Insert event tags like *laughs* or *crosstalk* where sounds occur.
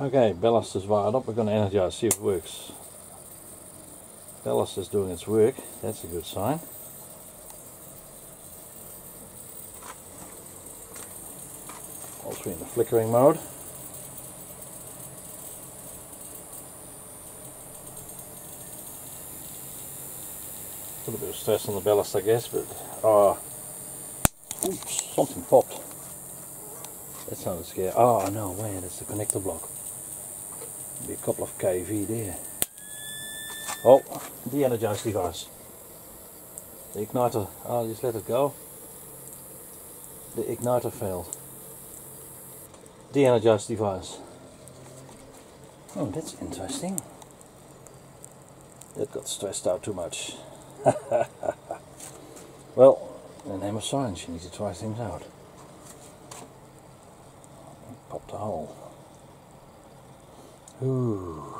Okay, ballast is wired up. We're going to energize, see if it works. Ballast is doing its work. That's a good sign. Also in the flickering mode. A little bit of stress on the ballast I guess, but oh, oops, something popped. That sounded scary. Oh no, wait, that's the connector block. Be a couple of kV there. Oh, the energized device. The igniter, I'll just let it go. The igniter failed. The energized device. Oh, that's interesting. That got stressed out too much. *laughs* well, in the name of science, you need to try things out. Popped a hole. Ooh.